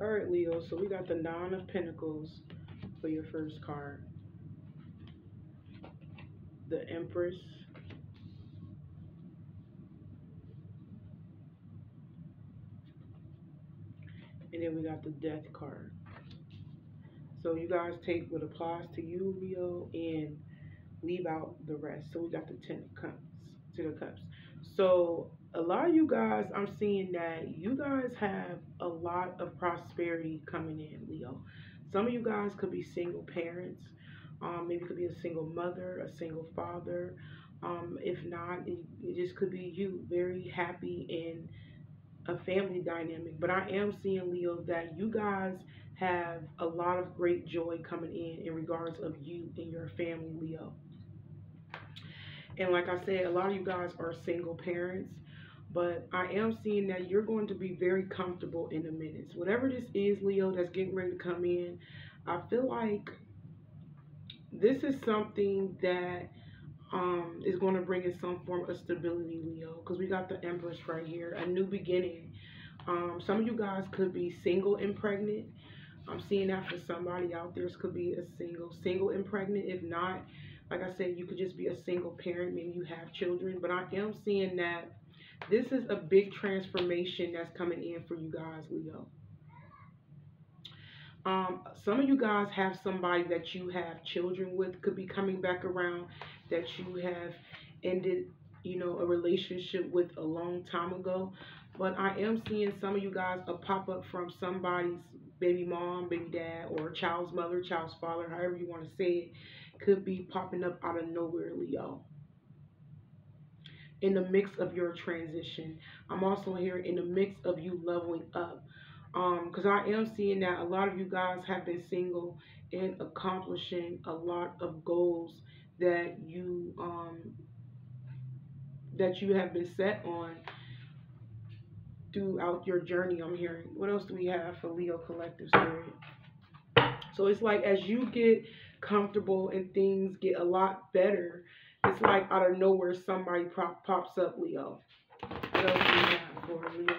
All right, Leo. So we got the Nine of Pentacles for your first card. The Empress. And then we got the Death card. So you guys take what applies to you, Leo, and leave out the rest. So we got the Ten of Cups, Ten of Cups. So a lot of you guys, I'm seeing that you guys have a lot of prosperity coming in, Leo. Some of you guys could be single parents. Um, maybe could be a single mother, a single father. Um, if not, it, it just could be you, very happy in a family dynamic. But I am seeing, Leo, that you guys have a lot of great joy coming in in regards of you and your family, Leo. And like I said, a lot of you guys are single parents, but I am seeing that you're going to be very comfortable in a minute. Whatever this is, Leo, that's getting ready to come in, I feel like this is something that um, is going to bring in some form of stability, Leo, because we got the Empress right here, a new beginning. Um, some of you guys could be single and pregnant. I'm seeing that for somebody out there. This could be a single, single and pregnant. If not, like I said, you could just be a single parent. Maybe you have children. But I am seeing that this is a big transformation that's coming in for you guys, Leo. Um, some of you guys have somebody that you have children with, could be coming back around that you have ended, you know, a relationship with a long time ago. But I am seeing some of you guys a pop up from somebody's baby mom, baby dad, or child's mother, child's father, however you want to say it could be popping up out of nowhere, Leo. In the mix of your transition, I'm also hearing in the mix of you leveling up. Because um, I am seeing that a lot of you guys have been single and accomplishing a lot of goals that you um, that you have been set on throughout your journey. I'm hearing. What else do we have for Leo Collective Spirit? So it's like as you get comfortable and things get a lot better, it's like out of nowhere somebody pop, pops up, Leo. What else do have for Leo?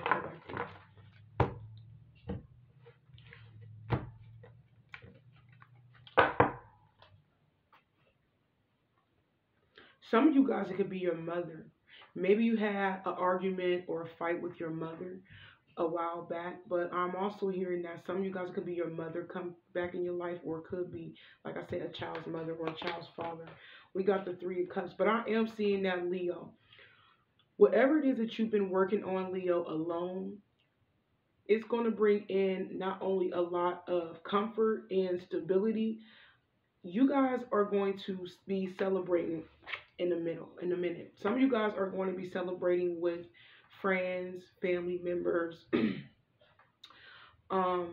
Some of you guys, it could be your mother. Maybe you had an argument or a fight with your mother a while back, but I'm also hearing that some of you guys could be your mother come back in your life, or could be, like I said, a child's mother or a child's father. We got the three of cups, but I am seeing that Leo. Whatever it is that you've been working on, Leo, alone, it's going to bring in not only a lot of comfort and stability. You guys are going to be celebrating in the middle, in a minute. Some of you guys are going to be celebrating with friends, family members. um,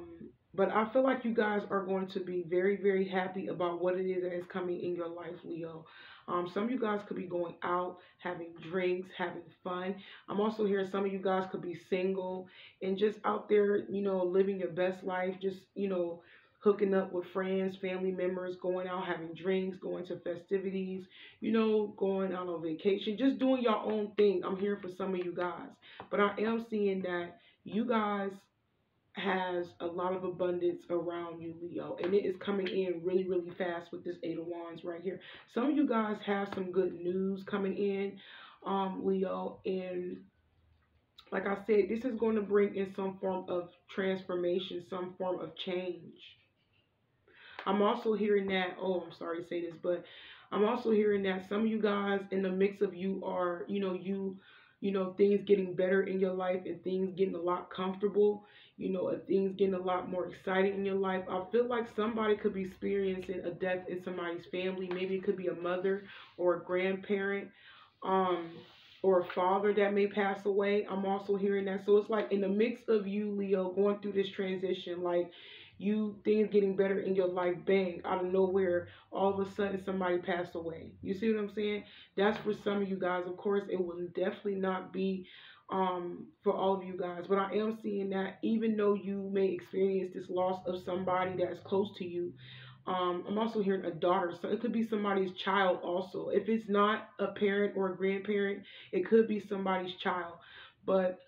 but I feel like you guys are going to be very, very happy about what it is that is coming in your life, Leo. Um, some of you guys could be going out, having drinks, having fun. I'm also hearing some of you guys could be single and just out there, you know, living your best life, just, you know, hooking up with friends, family members, going out having drinks, going to festivities, you know, going out on vacation, just doing your own thing. I'm here for some of you guys. But I am seeing that you guys has a lot of abundance around you, Leo, and it is coming in really, really fast with this Eight of Wands right here. Some of you guys have some good news coming in, um, Leo, and like I said, this is going to bring in some form of transformation, some form of change. I'm also hearing that, oh, I'm sorry to say this, but I'm also hearing that some of you guys in the mix of you are, you know, you, you know, things getting better in your life and things getting a lot comfortable, you know, things getting a lot more exciting in your life. I feel like somebody could be experiencing a death in somebody's family. Maybe it could be a mother or a grandparent. Um, or a father that may pass away. I'm also hearing that. So it's like in the mix of you, Leo, going through this transition, like you things getting better in your life, bang, out of nowhere, all of a sudden somebody passed away. You see what I'm saying? That's for some of you guys. Of course, it will definitely not be um, for all of you guys, but I am seeing that even though you may experience this loss of somebody that's close to you, um, I'm also hearing a daughter. So it could be somebody's child also. If it's not a parent or a grandparent, it could be somebody's child. But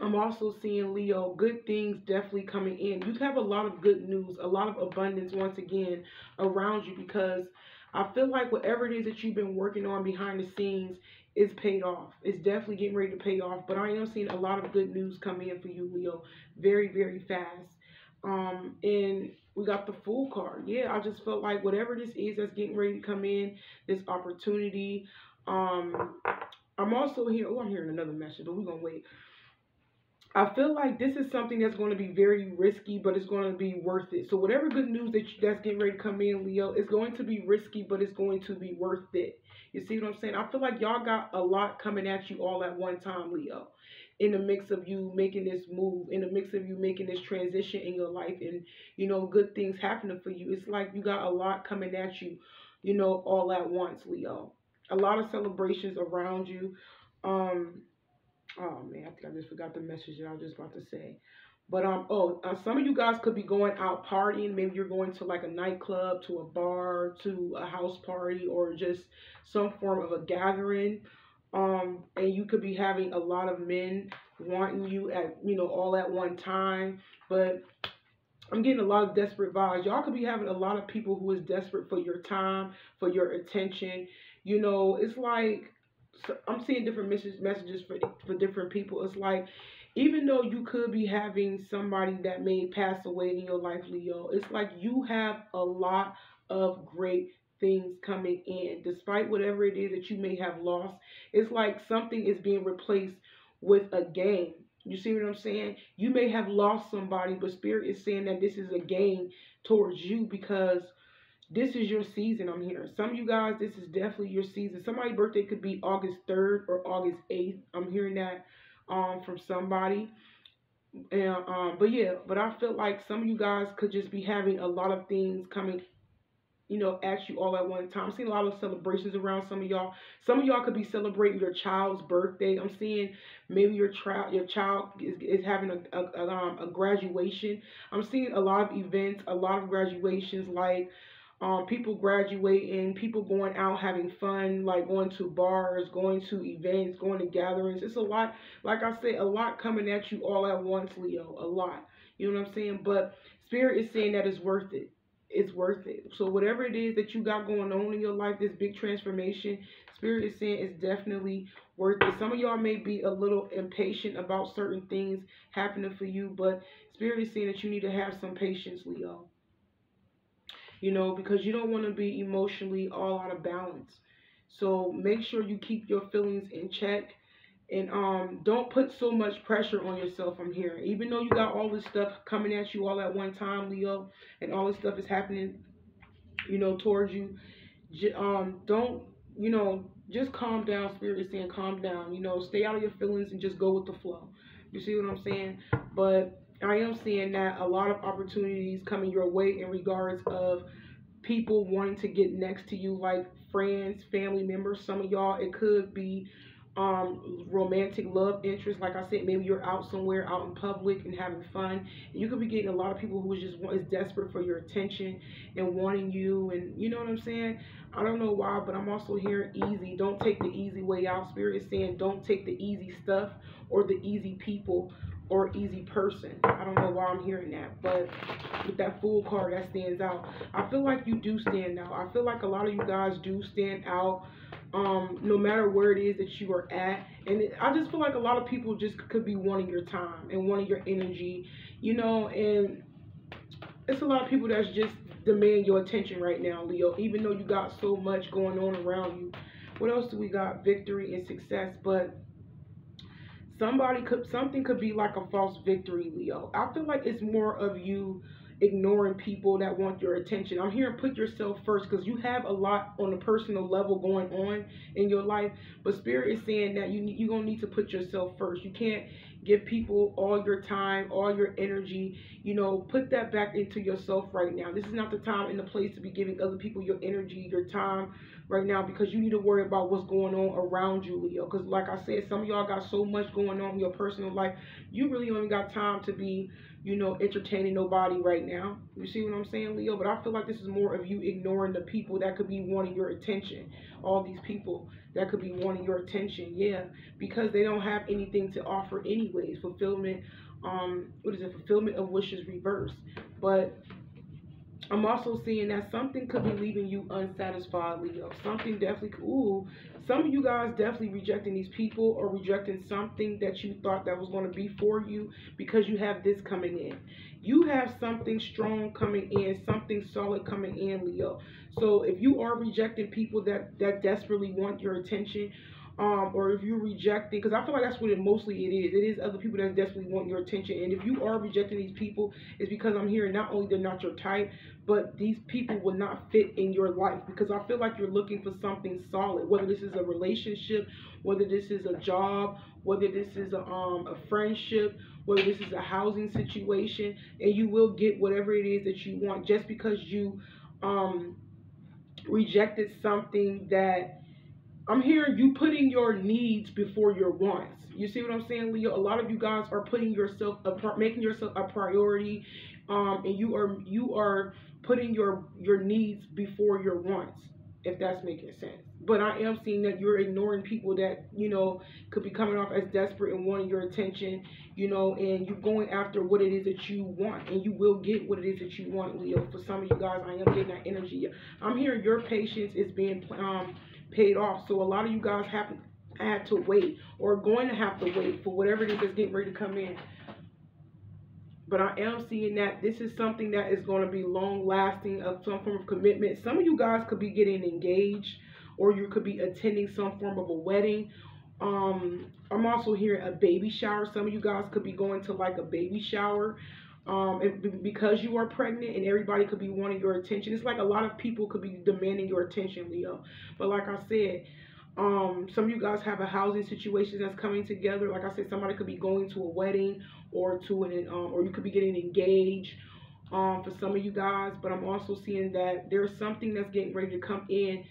I'm also seeing Leo, good things definitely coming in. You have a lot of good news, a lot of abundance once again around you because I feel like whatever it is that you've been working on behind the scenes is paid off. It's definitely getting ready to pay off. But I am seeing a lot of good news coming in for you, Leo, very, very fast. Um, and we got the Fool card. Yeah, I just felt like whatever this is that's getting ready to come in, this opportunity. Um, I'm also here. Oh, I'm hearing another message, but we're gonna wait. I feel like this is something that's going to be very risky, but it's going to be worth it. So whatever good news that you, that's getting ready to come in, Leo, it's going to be risky, but it's going to be worth it. You see what I'm saying? I feel like y'all got a lot coming at you all at one time, Leo. In the mix of you making this move, in the mix of you making this transition in your life, and you know good things happening for you. It's like you got a lot coming at you, you know, all at once, Leo. A lot of celebrations around you. Um, Oh man, I think I just forgot the message that I was just about to say. But um, oh, uh, some of you guys could be going out partying. Maybe you're going to like a nightclub, to a bar, to a house party, or just some form of a gathering. Um, and you could be having a lot of men wanting you at you know all at one time. But I'm getting a lot of desperate vibes. Y'all could be having a lot of people who is desperate for your time, for your attention. You know, it's like so I'm seeing different messages messages for for different people. It's like even though you could be having somebody that may pass away in your life, Leo, it's like you have a lot of great things coming in. Despite whatever it is that you may have lost, it's like something is being replaced with a gain. You see what I'm saying? You may have lost somebody, but Spirit is saying that this is a gain towards you because this is your season, I'm hearing. Some of you guys, this is definitely your season. Somebody's birthday could be August 3rd or August 8th. I'm hearing that um, from somebody. And um, but yeah, but I feel like some of you guys could just be having a lot of things coming, you know, at you all at one time. I'm seeing a lot of celebrations around some of y'all. Some of y'all could be celebrating your child's birthday. I'm seeing maybe your child your child is, is having a a, a, um, a graduation. I'm seeing a lot of events, a lot of graduations like um, people graduating, people going out having fun, like going to bars, going to events, going to gatherings. It's a lot, like I said, a lot coming at you all at once, Leo. A lot. You know what I'm saying? But Spirit is saying that it's worth it. It's worth it. So whatever it is that you got going on in your life, this big transformation, Spirit is saying it's definitely worth it. Some of y'all may be a little impatient about certain things happening for you, but Spirit is saying that you need to have some patience, Leo you know, because you don't want to be emotionally all out of balance. So make sure you keep your feelings in check and um don't put so much pressure on yourself from here. Even though you got all this stuff coming at you all at one time, Leo, and all this stuff is happening, you know, towards you, um don't, you know, just calm down. Spirit is saying calm down. You know, stay out of your feelings and just go with the flow. You see what I'm saying? But I am seeing that a lot of opportunities coming your way in regards of people wanting to get next to you, like friends, family members. Some of y'all, it could be um, romantic love interest. Like I said, maybe you're out somewhere, out in public, and having fun. You could be getting a lot of people who is just is desperate for your attention and wanting you, and you know what I'm saying. I don't know why, but I'm also hearing easy. Don't take the easy way out. Spirit is saying don't take the easy stuff or the easy people or easy person. I don't know why I'm hearing that, but with that Fool card, that stands out. I feel like you do stand out. I feel like a lot of you guys do stand out, um, no matter where it is that you are at. And it, I just feel like a lot of people just could be wanting your time and wanting your energy, you know. And it's a lot of people that's just demand your attention right now, Leo. Even though you got so much going on around you. What else do we got? Victory and success, but somebody could something could be like a false victory, Leo. I feel like it's more of you ignoring people that want your attention. I'm here to put yourself first because you have a lot on a personal level going on in your life. But Spirit is saying that you you're gonna need to put yourself first. You can't give people all your time, all your energy. You know, put that back into yourself right now. This is not the time and the place to be giving other people your energy, your time right now because you need to worry about what's going on around you, Leo. Because like I said, some of y'all got so much going on in your personal life. You really only got time to be, you know, entertaining nobody right now. You see what I'm saying, Leo? But I feel like this is more of you ignoring the people that could be wanting your attention. All these people that could be wanting your attention. Yeah, because they don't have anything to offer anyways. Fulfillment, um, what is it? Fulfillment of wishes reversed. But I'm also seeing that something could be leaving you unsatisfied, Leo. Something definitely, ooh, some of you guys definitely rejecting these people or rejecting something that you thought that was going to be for you because you have this coming in. You have something strong coming in, something solid coming in, Leo. So if you are rejecting people that that desperately want your attention, um, or if you're rejecting, because I feel like that's what it mostly it is. It is other people that desperately want your attention. And if you are rejecting these people, it's because I'm hearing not only they're not your type, but these people will not fit in your life. Because I feel like you're looking for something solid, whether this is a relationship, whether this is a job, whether this is a, um, a friendship, whether this is a housing situation, and you will get whatever it is that you want just because you um, rejected something that I'm hearing you putting your needs before your wants. You see what I'm saying, Leo? A lot of you guys are putting yourself, a, making yourself a priority, um, and you are you are putting your your needs before your wants. If that's making sense. But I am seeing that you're ignoring people that you know could be coming off as desperate and wanting your attention, you know, and you're going after what it is that you want, and you will get what it is that you want, Leo. For some of you guys, I am getting that energy. I'm hearing your patience is being um paid off. So a lot of you guys have had to wait or going to have to wait for whatever it is that's getting ready to come in. But I am seeing that this is something that is going to be long lasting of some form of commitment. Some of you guys could be getting engaged or you could be attending some form of a wedding. Um, I'm also hearing a baby shower. Some of you guys could be going to like a baby shower um, because you are pregnant and everybody could be wanting your attention. It's like a lot of people could be demanding your attention, Leo. But like I said, um, some of you guys have a housing situation that's coming together. Like I said, somebody could be going to a wedding or to an, um, or you could be getting engaged. Um, for some of you guys, but I'm also seeing that there's something that's getting ready to come in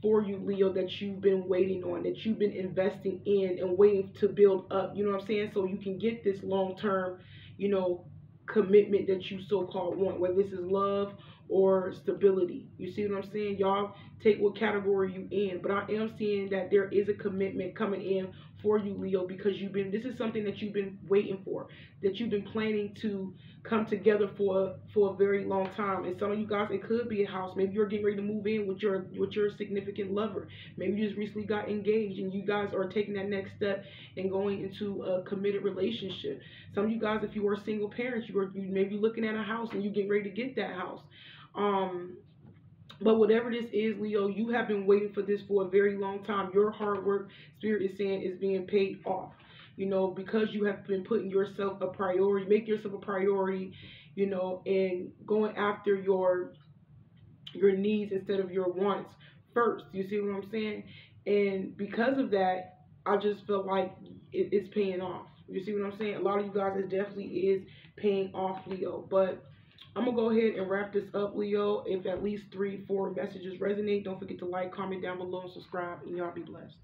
for you, Leo, that you've been waiting on, that you've been investing in and waiting to build up. You know what I'm saying? So you can get this long term, you know, commitment that you so called want, whether this is love or stability. You see what I'm saying? Y'all take what category you in. But I am seeing that there is a commitment coming in for you, Leo, because you've been this is something that you've been waiting for, that you've been planning to come together for for a very long time. And some of you guys, it could be a house. Maybe you're getting ready to move in with your with your significant lover. Maybe you just recently got engaged and you guys are taking that next step and going into a committed relationship. Some of you guys, if you are single parents, you are you maybe looking at a house and you get ready to get that house. Um, but whatever this is, Leo, you have been waiting for this for a very long time. Your hard work, Spirit is saying, is being paid off. You know, because you have been putting yourself a priority, make yourself a priority, you know, and going after your your needs instead of your wants first. You see what I'm saying? And because of that, I just feel like it, it's paying off. You see what I'm saying? A lot of you guys, it definitely is paying off, Leo. But I'm going to go ahead and wrap this up, Leo. If at least three, four messages resonate, don't forget to like, comment down below, and subscribe, and y'all be blessed.